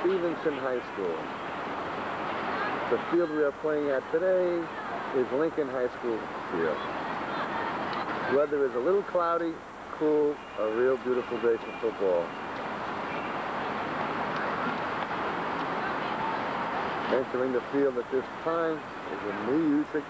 Stevenson High School. The field we are playing at today is Lincoln High School field. Weather is a little cloudy, cool, a real beautiful day for football. Entering the field at this time is the New Utrecht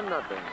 one nothing.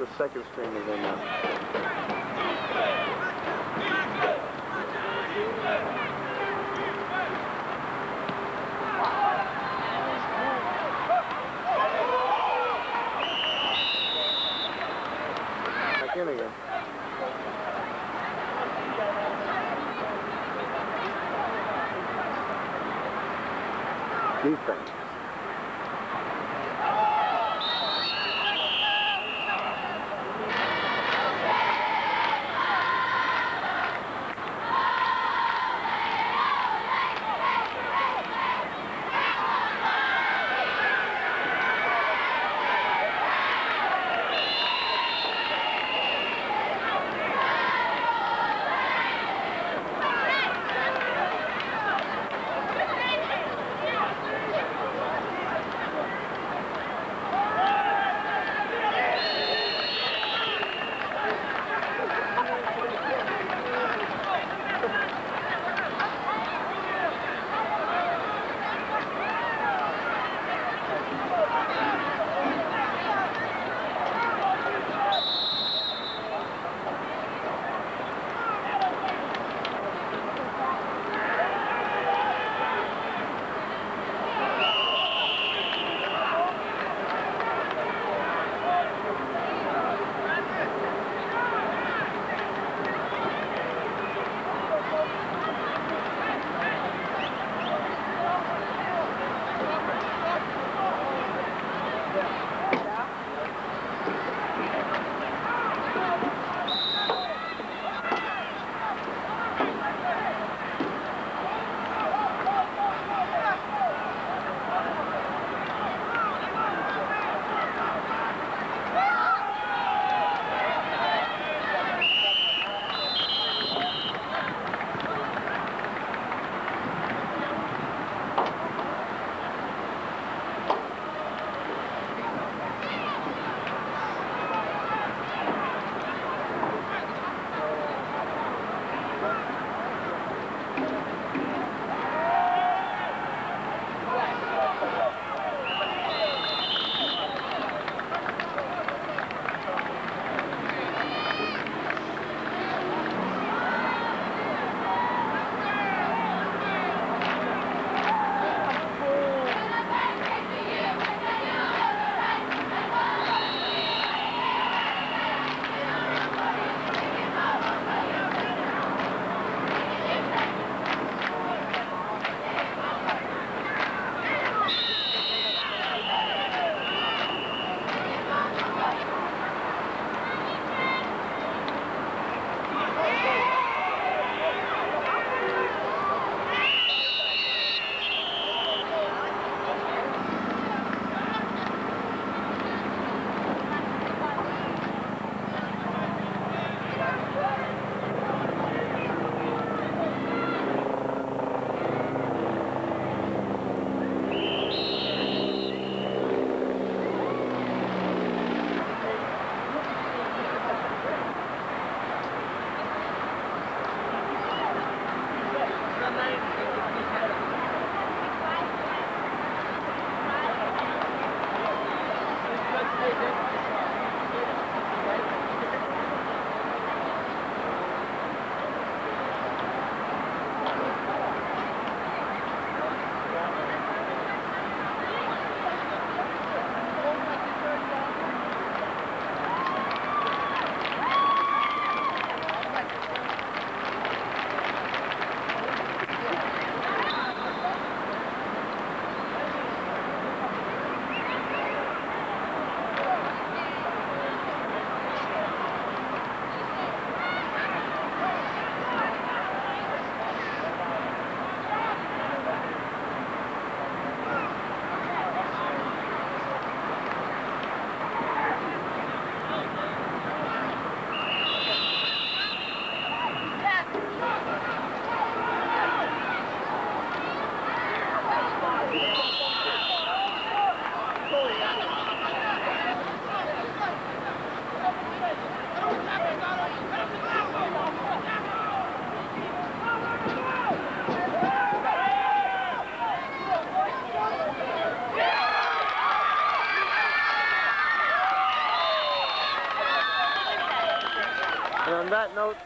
The second string is in there.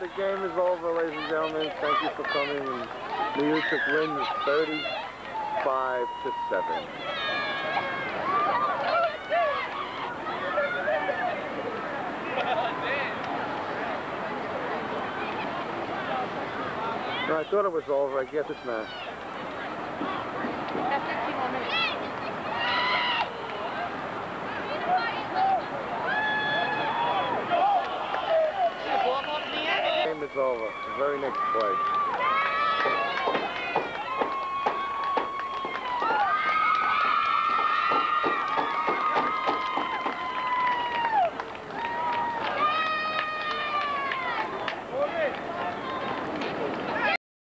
The game is over, ladies and gentlemen. Thank you for coming. And Music wins 35 to 7. No, I thought it was over. I guess it's not. over. The very next play.